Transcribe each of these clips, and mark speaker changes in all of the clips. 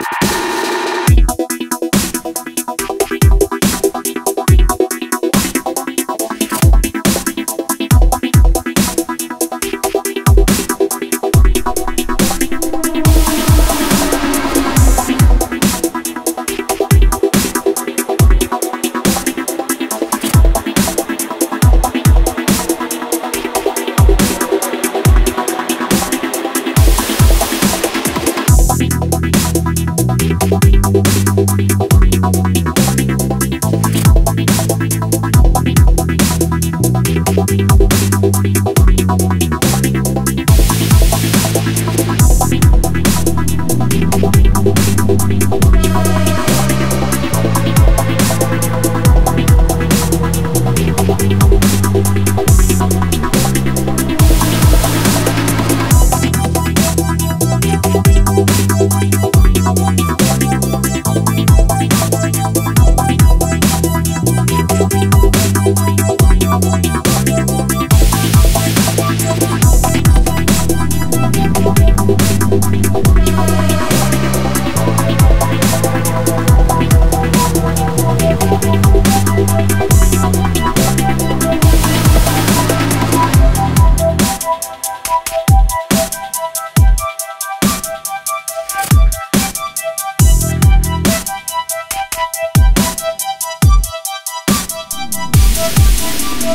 Speaker 1: you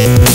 Speaker 1: Thank you.